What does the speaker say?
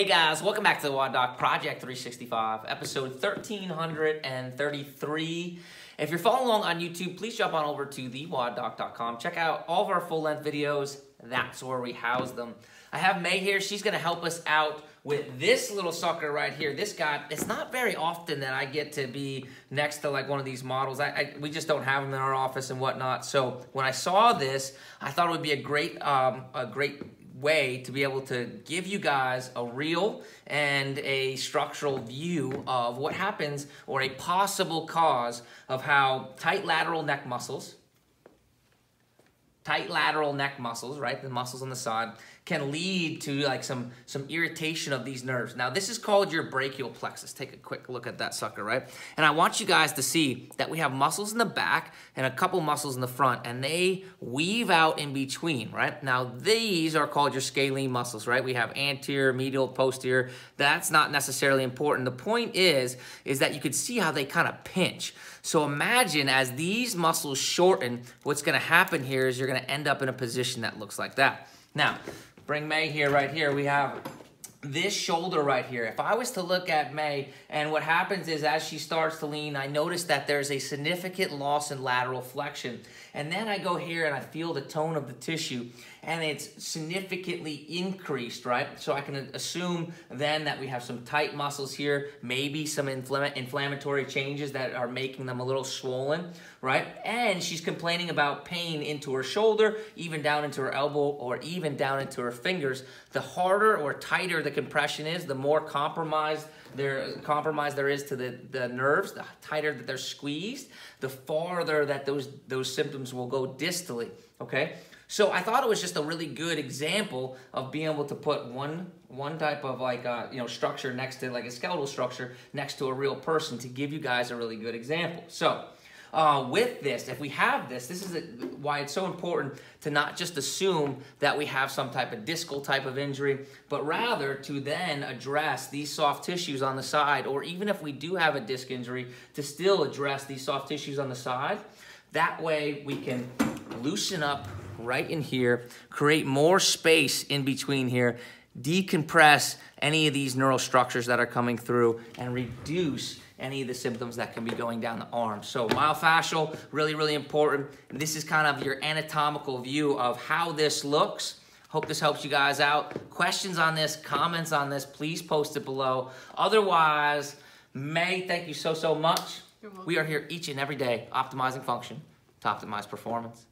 Hey guys, welcome back to the WOD Doc Project 365, episode 1333. If you're following along on YouTube, please jump on over to thewoddoc.com. Check out all of our full length videos. That's where we house them. I have May here. She's going to help us out with this little sucker right here. This guy, it's not very often that I get to be next to like one of these models. I, I we just don't have them in our office and whatnot. So when I saw this, I thought it would be a great, um, a great way to be able to give you guys a real and a structural view of what happens or a possible cause of how tight lateral neck muscles, tight lateral neck muscles, right, the muscles on the side, can lead to like some some irritation of these nerves. Now this is called your brachial plexus. Take a quick look at that sucker, right? And I want you guys to see that we have muscles in the back and a couple muscles in the front and they weave out in between, right? Now these are called your scalene muscles, right? We have anterior, medial, posterior. That's not necessarily important. The point is is that you can see how they kind of pinch. So imagine as these muscles shorten, what's going to happen here is you're going to end up in a position that looks like that. Now, bring May here, right here. We have this shoulder right here. If I was to look at May, and what happens is as she starts to lean, I notice that there's a significant loss in lateral flexion. And then I go here and I feel the tone of the tissue and it's significantly increased, right? So I can assume then that we have some tight muscles here, maybe some infl inflammatory changes that are making them a little swollen, right? And she's complaining about pain into her shoulder, even down into her elbow, or even down into her fingers. The harder or tighter the compression is, the more compromised there compromise there is to the, the nerves, the tighter that they're squeezed, the farther that those those symptoms will go distally. Okay, so I thought it was just a really good example of being able to put one one type of like uh, you know structure next to like a skeletal structure next to a real person to give you guys a really good example. So uh, with this, if we have this, this is a, why it's so important to not just assume that we have some type of discal type of injury, but rather to then address these soft tissues on the side, or even if we do have a disc injury, to still address these soft tissues on the side. That way we can loosen up right in here, create more space in between here, decompress any of these neural structures that are coming through, and reduce any of the symptoms that can be going down the arm. So myofascial, really, really important. This is kind of your anatomical view of how this looks. Hope this helps you guys out. Questions on this, comments on this, please post it below. Otherwise, May, thank you so, so much. We are here each and every day optimizing function to optimize performance.